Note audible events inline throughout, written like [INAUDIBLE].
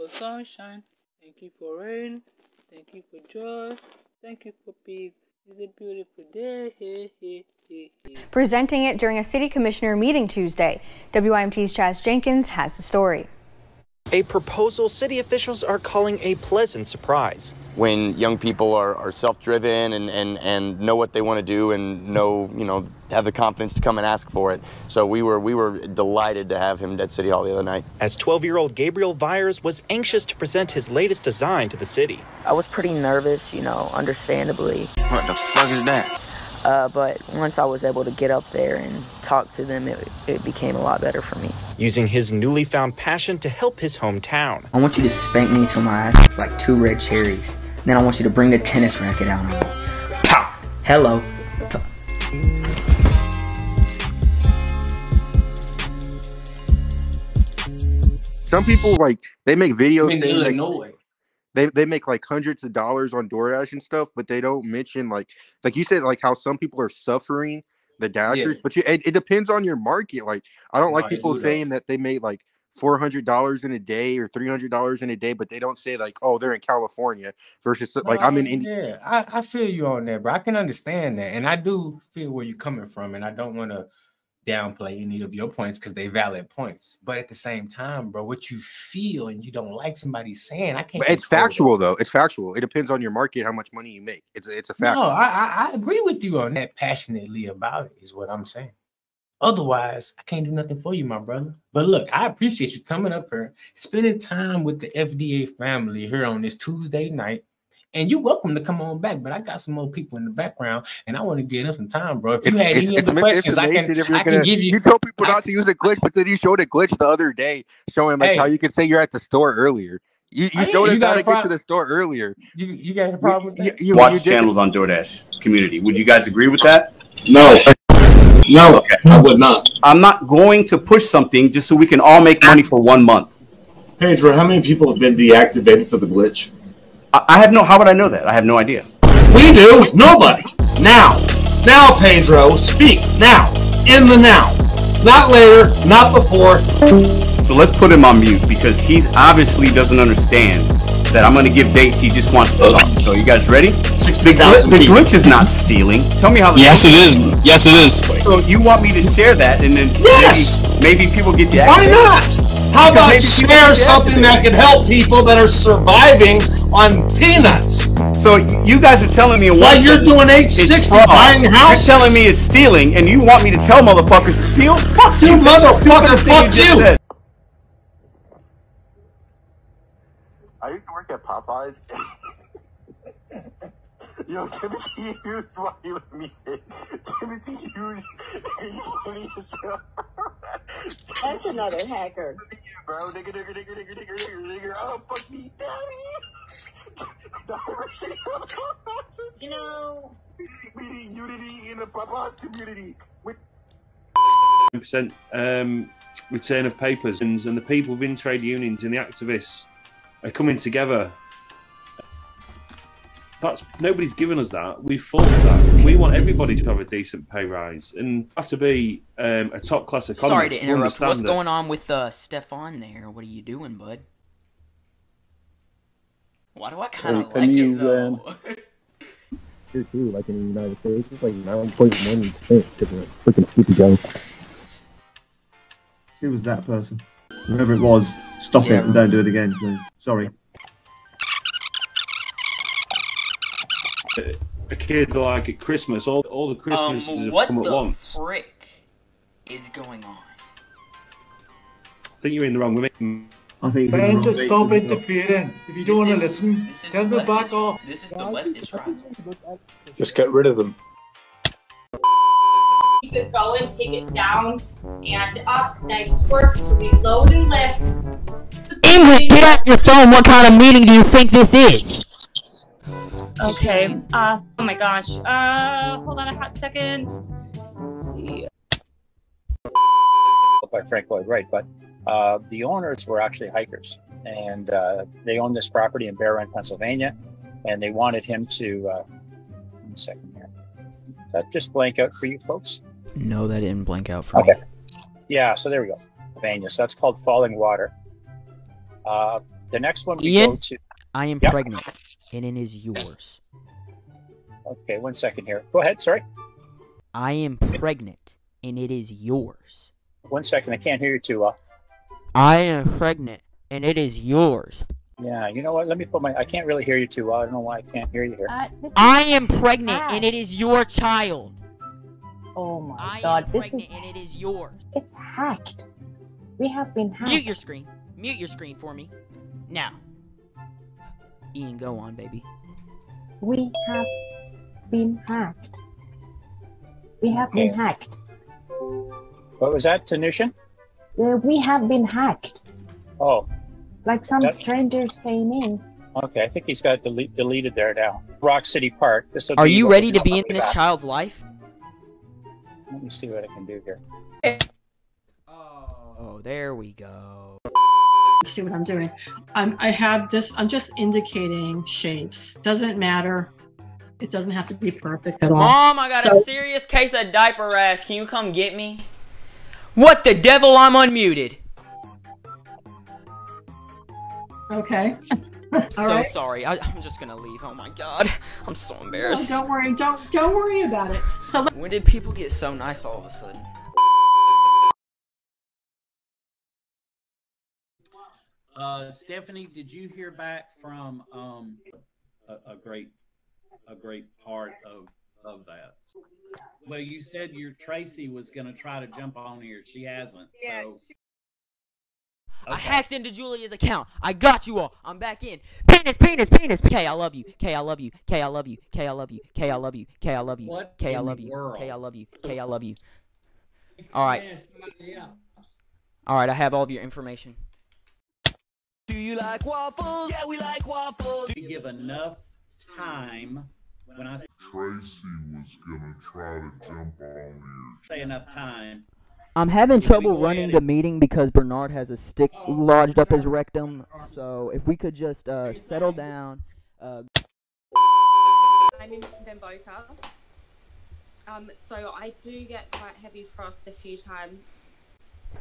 for sunshine. Thank you for rain. Thank you for joy. Thank you for peace. It's a beautiful day. Hey, hey, hey, Presenting it during a city commissioner meeting Tuesday, WYMT's Chaz Jenkins has the story. A proposal city officials are calling a pleasant surprise. When young people are, are self-driven and, and, and know what they want to do and know, you know, have the confidence to come and ask for it. So we were we were delighted to have him at City Hall the other night. As 12-year-old Gabriel Vyers was anxious to present his latest design to the city. I was pretty nervous, you know, understandably. What the fuck is that? Uh, but once I was able to get up there and talk to them, it, it became a lot better for me. Using his newly found passion to help his hometown. I want you to spank me till my ass looks like two red cherries. Then I want you to bring the tennis racket out on me. Pow! Hello. Pow. Some people like they make videos in saying like, Illinois. They they make like hundreds of dollars on DoorDash and stuff, but they don't mention like like you said like how some people are suffering the dashers, Yeah. but you it, it depends on your market. Like I don't No, like people do that. saying that they made like four hundred dollars in a day or three hundred dollars in a day, but they don't say like oh they're in California versus like I'm in India. Yeah, I, I feel you on that, bro. I can understand that, and I do feel where you're coming from, and I don't want to downplay any of your points because they valid points. But at the same time, bro, what you feel and you don't like somebody saying, I can't. It's factual though. It's factual. It depends on your market how much money you make. It's it's a fact. No, I, I I agree with you on that passionately about it, is what I'm saying. Otherwise, I can't do nothing for you, my brother. But look, I appreciate you coming up here, spending time with the FDA family here on this Tuesday night. And you're welcome to come on back, but I got some more people in the background, and I want to give them some time, bro. If you It's- had it's- any it's other questions, I can I can gonna- give you. You told people I- not to use a glitch, but then you showed a glitch the other day, showing like Hey. how you can say you're at the store earlier. You, you Oh, showed you us got how a to get to the store earlier. You, you got a problem with You, that? you, watch you channels on DoorDash community. Would you guys agree with that? No. No, Okay. I would not. I'm not going to push something just so we can all make money for one month. Pedro, how many people have been deactivated for the glitch? I, I have no. How would I know that? I have no idea. We do. Nobody. Now. Now, Pedro, speak. Now. In the now. Not later, not before. So let's put him on mute because he's obviously doesn't understand that I'm going to give dates. He just wants to talk. So you guys ready? The, gl- 60,000 the people. glitch is not stealing. Tell me how. The Yes, it is. Yes, it is. So you want me to share that and then Yes! maybe, maybe people get deactivated? Why not? How Because about share something that deactivated. can help people that are surviving on peanuts? So you guys are telling me in one While you're doing it's 860 fraud. buying houses. You're telling me it's stealing, and you want me to tell motherfuckers to steal? Fuck you, You motherfucker, Stupidest thing fuck just you. said. I used to work at Popeyes. [LAUGHS] Yo, Timothy Hughes, why you with me? Timothy Hughes, you funny as hell. That's another hacker. Bro, nigga, nigga, nigga, nigga, nigga, nigga, nigga, oh, fuck me, daddy. You know, We need unity in the Popeyes community. We percent um, return of papers, and and the people within trade unions and the activists are coming together. That's nobody's given us that. We've fought for that. We want everybody to have a decent pay rise and have to be um, a top class economist. Sorry to interrupt. understand What's that- going on with uh, Stefan there? What are you doing, bud? Why do I kind of Hey, like can it you, though? um, Here too, like in the United States, it's like nine point one percent different. Freaking stupid guy. Who was that person? Whoever it was, stop Yeah. it and don't do it again. Sorry. A kid like at Christmas, all all the Christmases um, have what come at the once. frick is going on? I think you're in the wrong. We're making. I think Trying to stop interfering. If you don't want to listen, This is tell the me back leftist- off. This is the leftist right. Just get rid of them. keep it going, take it down and up. Nice work. So we load and lift. Ingrid, get out your phone. What kind of meeting do you think this is? Okay. Uh. Oh my gosh. Uh. Hold on a hot second. Let's see. by Frank Lloyd Wright, but uh, the owners were actually hikers, and uh, they owned this property in Bear Run, Pennsylvania, and they wanted him to. Uh, one second here. Does that just blank out for you folks? No, that didn't blank out for me. Yeah, so there we go. Pennsylvania. So that's called Falling Water. Uh, the next one we Ian? go to. I am Yep. pregnant, and it is yours. Okay, one second here. Go ahead. Sorry. I am pregnant, and it is yours. One second. I can't hear you too well. I am pregnant, and it is yours. Yeah. You know what? Let me put my. I can't really hear you too well. I don't know why I can't hear you here. Uh, I am pregnant, and it is your child. Oh my I god, am this pregnant, is and it is yours. it's hacked. We have been hacked. Mute your screen. Mute your screen for me. Now. Ian, go on, baby. We have been hacked. We have been Okay. hacked. What was that, Tanushan? Uh, we have been hacked. Oh, Like some That- strangers came in. okay. I think he's got delete, deleted there now. Rock City Park. This will Are you ready to be in this back. child's life? Let me see what I can do here. Oh, there we go. See what I'm doing. I'm, I have this, I'm just indicating shapes. Doesn't matter. It doesn't have to be perfect at all. Mom, I got So- a serious case of diaper rash. Can you come get me? What the devil? I'm unmuted. Okay. [LAUGHS] so All right. sorry. I, I'm just gonna leave. Oh my god, I'm so No, embarrassed. don't worry. Don't don't worry about it. So When did people get so nice all of a sudden? Uh, Stephanie, did you hear back from um a, a great a great part of of that? Well, you said your Tracy was gonna try to jump on here. She hasn't. So I hacked into Julia's account. I got you all. I'm back in. Penis, penis, penis. K, I love you. K, I love you. K, I love you. K, I love you. K, I love you. K, I love you. What K, I love you. world? K, I love you. K, I love you. All right. All right. I have all of your information. Do you like waffles? Yeah, we like waffles. Do you give enough time when I Tracy was gonna try to jump on here. say enough time? I'm having trouble running the meeting because Bernard has a stick lodged up his rectum. So if we could just uh, settle down. Uh, I'm in Bamboka. Um, so I do get quite heavy frost a few times.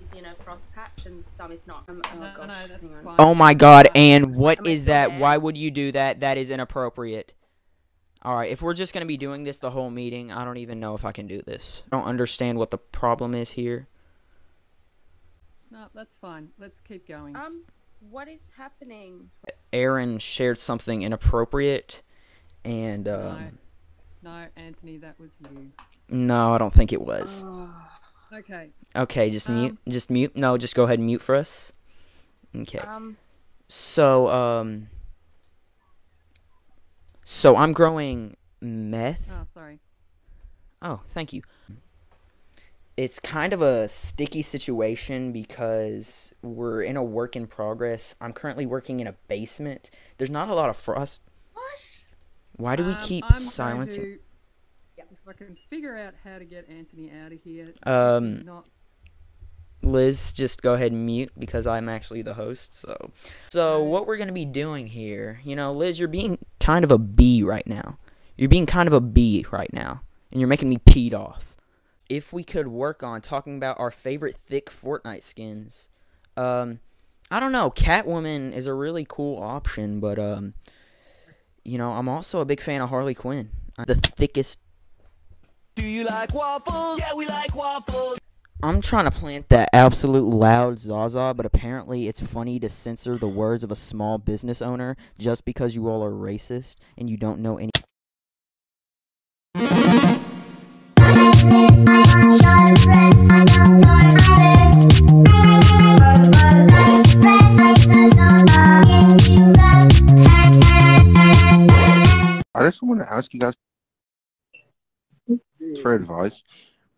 Is in a frost patch and some is not. Um, oh gosh, hang on. oh my God! And what is that? Why would you do that? That is inappropriate. All right, if we're just gonna be doing this the whole meeting, I don't even know if I can do this. I don't understand what the problem is here. No, that's fine. Let's keep going. Um, what is happening? Aaron shared something inappropriate, and um, No, Anthony, that was you. no, I don't think it was. Okay. Okay, just Um, mute. Just mute. No, just go ahead and mute for us. Okay. Um, So, um, so I'm growing meth. Oh, sorry. Oh, thank you. It's kind of a sticky situation because we're in a work in progress. I'm currently working in a basement. There's not a lot of frost. What? Why do we Um, keep I'm silencing? If I can figure out how to get Anthony out of here. Um, not Liz, just go ahead and mute because I'm actually the host. So, so what we're gonna be doing here, you know, Liz, you're being kind of a bee right now. You're being kind of a bee right now, and you're making me peed off. If we could work on talking about our favorite thick Fortnite skins, um, I don't know. Catwoman is a really cool option, but um, you know, I'm also a big fan of Harley Quinn. Uh, the thickest Do you like waffles? Yeah, we like waffles. I'm trying to plant that absolute loud Zaza, but apparently it's funny to censor the words of a small business owner just because you all are racist and you don't know any. I just want to ask you guys for advice.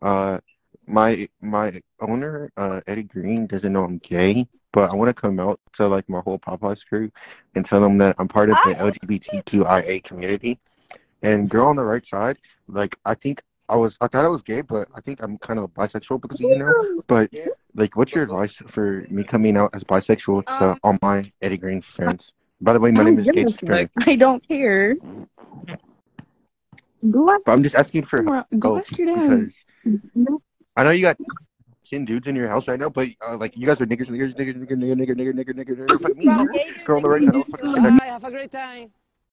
Uh, my my owner, uh, Eddie Green, doesn't know I'm gay, but I want to come out to like my whole Popeyes crew and tell them that I'm part of the LGBTQIA community. And girl on the right side, like I think I was, I thought I was gay, but I think I'm kind of bisexual because of you know. But like, what's your advice for me coming out as bisexual to all my Eddie Green friends? By the way, my name is don't Gates a I don't care. [LAUGHS] Go ask, But I'm just asking for go help ask your dad. because I know you got ten dudes in your house right now, but uh, like you guys are niggers, niggers, niggers, nigger, nigger, nigger, nigger, nigger, nigger, nigger. Fuck me, girl on the right side. I'll fucking Bye. Have a great time.